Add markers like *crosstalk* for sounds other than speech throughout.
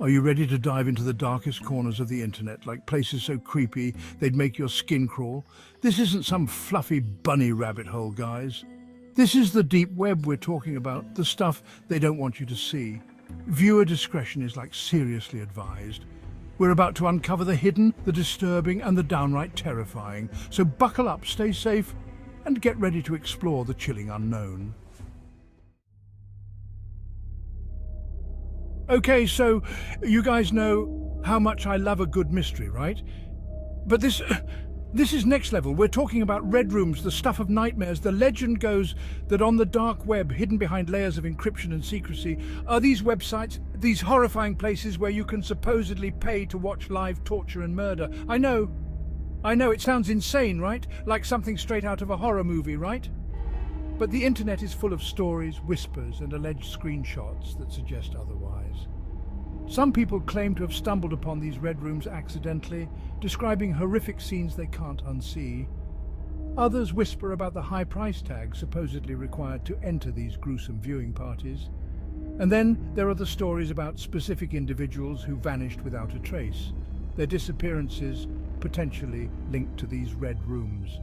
Are you ready to dive into the darkest corners of the internet, like places so creepy they'd make your skin crawl? This isn't some fluffy bunny rabbit hole, guys. This is the deep web we're talking about, the stuff they don't want you to see. Viewer discretion is like seriously advised. We're about to uncover the hidden, the disturbing and the downright terrifying. So buckle up, stay safe and get ready to explore the chilling unknown. Okay, so you guys know how much I love a good mystery, right? But this... *sighs* This is next level. We're talking about red rooms, the stuff of nightmares. The legend goes that on the dark web, hidden behind layers of encryption and secrecy, are these websites, these horrifying places where you can supposedly pay to watch live torture and murder. I know. I know, it sounds insane, right? Like something straight out of a horror movie, right? But the internet is full of stories, whispers and alleged screenshots that suggest otherwise. Some people claim to have stumbled upon these red rooms accidentally, describing horrific scenes they can't unsee. Others whisper about the high price tag supposedly required to enter these gruesome viewing parties. And then there are the stories about specific individuals who vanished without a trace, their disappearances potentially linked to these red rooms.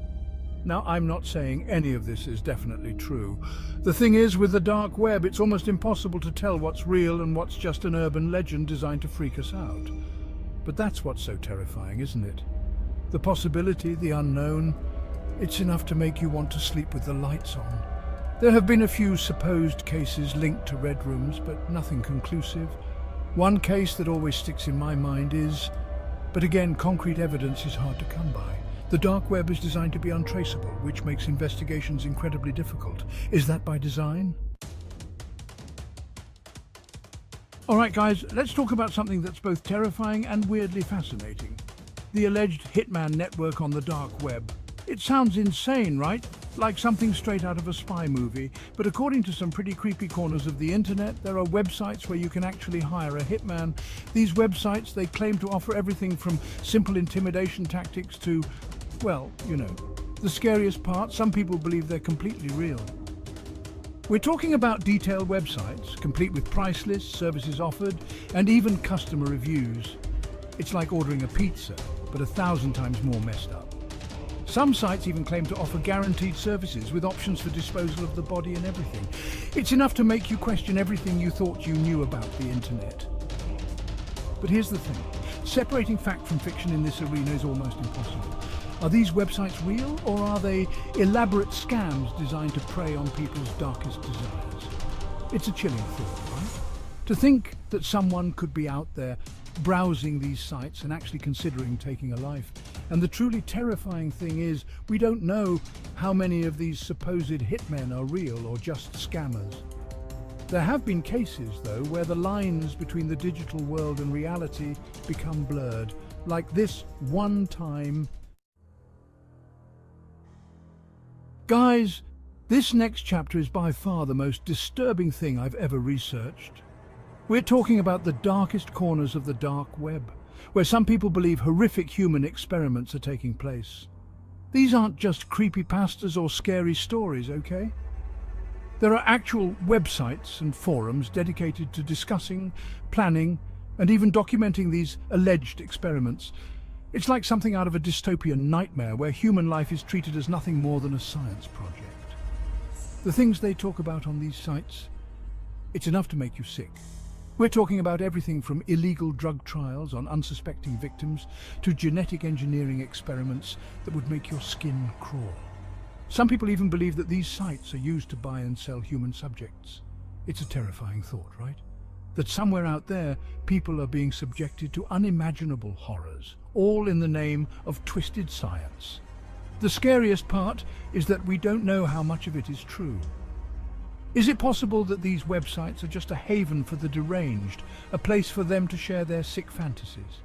Now, I'm not saying any of this is definitely true. The thing is, with the dark web, it's almost impossible to tell what's real and what's just an urban legend designed to freak us out. But that's what's so terrifying, isn't it? The possibility, the unknown, it's enough to make you want to sleep with the lights on. There have been a few supposed cases linked to red rooms, but nothing conclusive. One case that always sticks in my mind is, but again, concrete evidence is hard to come by. The dark web is designed to be untraceable, which makes investigations incredibly difficult. Is that by design? All right, guys, let's talk about something that's both terrifying and weirdly fascinating. The alleged hitman network on the dark web. It sounds insane, right? Like something straight out of a spy movie. But according to some pretty creepy corners of the internet, there are websites where you can actually hire a hitman. These websites, they claim to offer everything from simple intimidation tactics to well, you know, the scariest part, some people believe they're completely real. We're talking about detailed websites, complete with price lists, services offered, and even customer reviews. It's like ordering a pizza, but a thousand times more messed up. Some sites even claim to offer guaranteed services with options for disposal of the body and everything. It's enough to make you question everything you thought you knew about the internet. But here's the thing. Separating fact from fiction in this arena is almost impossible. Are these websites real or are they elaborate scams designed to prey on people's darkest desires? It's a chilling thought, right? To think that someone could be out there browsing these sites and actually considering taking a life. And the truly terrifying thing is we don't know how many of these supposed hitmen are real or just scammers. There have been cases, though, where the lines between the digital world and reality become blurred, like this one-time Guys, this next chapter is by far the most disturbing thing I've ever researched. We're talking about the darkest corners of the dark web, where some people believe horrific human experiments are taking place. These aren't just creepy pastas or scary stories, okay? There are actual websites and forums dedicated to discussing, planning, and even documenting these alleged experiments, it's like something out of a dystopian nightmare where human life is treated as nothing more than a science project. The things they talk about on these sites, it's enough to make you sick. We're talking about everything from illegal drug trials on unsuspecting victims to genetic engineering experiments that would make your skin crawl. Some people even believe that these sites are used to buy and sell human subjects. It's a terrifying thought, right? That somewhere out there, people are being subjected to unimaginable horrors, all in the name of twisted science. The scariest part is that we don't know how much of it is true. Is it possible that these websites are just a haven for the deranged, a place for them to share their sick fantasies?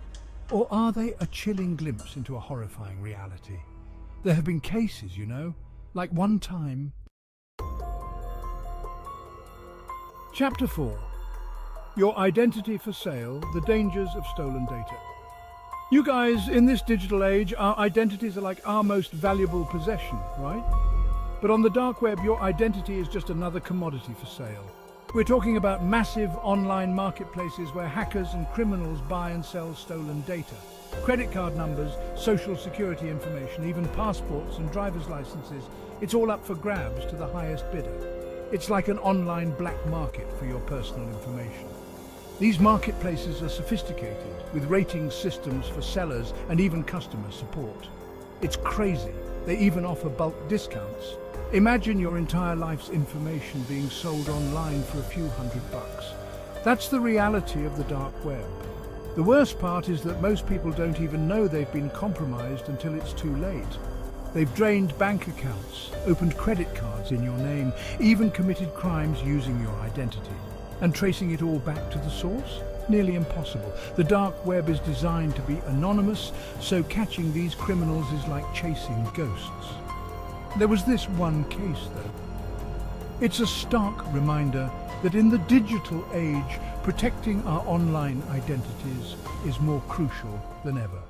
Or are they a chilling glimpse into a horrifying reality? There have been cases, you know, like one time... Chapter 4 Your Identity for Sale, The Dangers of Stolen Data you guys, in this digital age, our identities are like our most valuable possession, right? But on the dark web, your identity is just another commodity for sale. We're talking about massive online marketplaces where hackers and criminals buy and sell stolen data. Credit card numbers, social security information, even passports and driver's licenses, it's all up for grabs to the highest bidder. It's like an online black market for your personal information. These marketplaces are sophisticated, with rating systems for sellers and even customer support. It's crazy. They even offer bulk discounts. Imagine your entire life's information being sold online for a few hundred bucks. That's the reality of the dark web. The worst part is that most people don't even know they've been compromised until it's too late. They've drained bank accounts, opened credit cards in your name, even committed crimes using your identity. And tracing it all back to the source? Nearly impossible. The dark web is designed to be anonymous, so catching these criminals is like chasing ghosts. There was this one case, though. It's a stark reminder that in the digital age, protecting our online identities is more crucial than ever.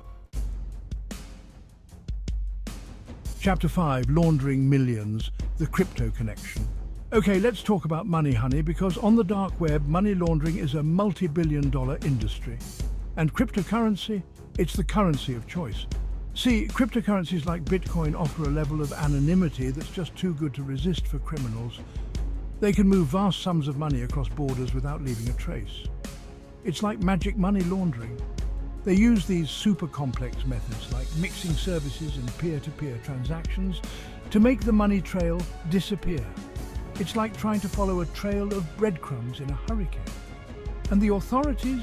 Chapter 5, Laundering Millions, the Crypto Connection. Okay, let's talk about money, honey, because on the dark web, money laundering is a multi-billion dollar industry. And cryptocurrency, it's the currency of choice. See, cryptocurrencies like Bitcoin offer a level of anonymity that's just too good to resist for criminals. They can move vast sums of money across borders without leaving a trace. It's like magic money laundering. They use these super complex methods like mixing services and peer-to-peer -peer transactions to make the money trail disappear. It's like trying to follow a trail of breadcrumbs in a hurricane. And the authorities,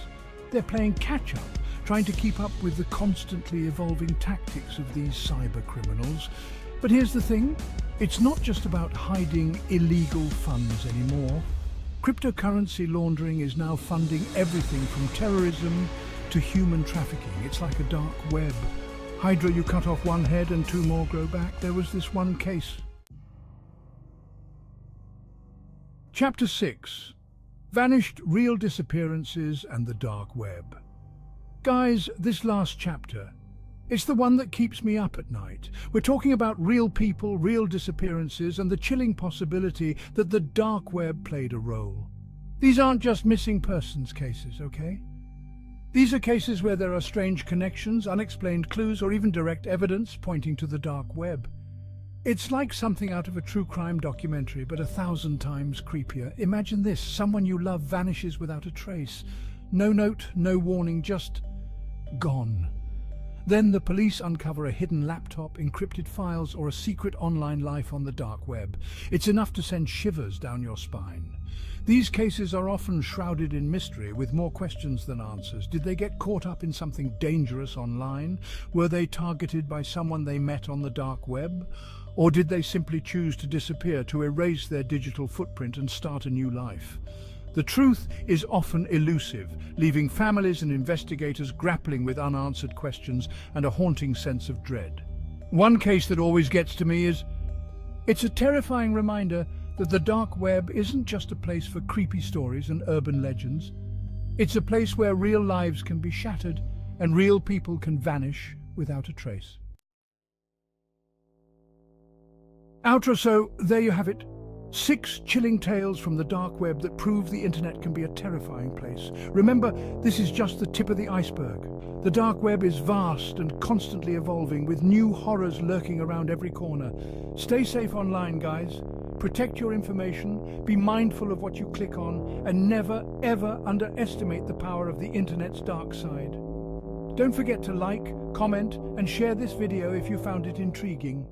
they're playing catch-up trying to keep up with the constantly evolving tactics of these cyber criminals. But here's the thing, it's not just about hiding illegal funds anymore. Cryptocurrency laundering is now funding everything from terrorism to human trafficking. It's like a dark web. Hydra, you cut off one head and two more grow back. There was this one case. Chapter 6 Vanished Real Disappearances and the Dark Web Guys, this last chapter, it's the one that keeps me up at night. We're talking about real people, real disappearances, and the chilling possibility that the dark web played a role. These aren't just missing persons cases, okay? These are cases where there are strange connections, unexplained clues, or even direct evidence pointing to the dark web. It's like something out of a true crime documentary, but a thousand times creepier. Imagine this, someone you love vanishes without a trace. No note, no warning, just gone. Then the police uncover a hidden laptop, encrypted files, or a secret online life on the dark web. It's enough to send shivers down your spine. These cases are often shrouded in mystery, with more questions than answers. Did they get caught up in something dangerous online? Were they targeted by someone they met on the dark web? Or did they simply choose to disappear, to erase their digital footprint and start a new life? The truth is often elusive, leaving families and investigators grappling with unanswered questions and a haunting sense of dread. One case that always gets to me is, it's a terrifying reminder that the dark web isn't just a place for creepy stories and urban legends. It's a place where real lives can be shattered and real people can vanish without a trace. Outro, so there you have it. Six chilling tales from the dark web that prove the internet can be a terrifying place. Remember, this is just the tip of the iceberg. The dark web is vast and constantly evolving, with new horrors lurking around every corner. Stay safe online, guys. Protect your information, be mindful of what you click on, and never, ever underestimate the power of the internet's dark side. Don't forget to like, comment, and share this video if you found it intriguing.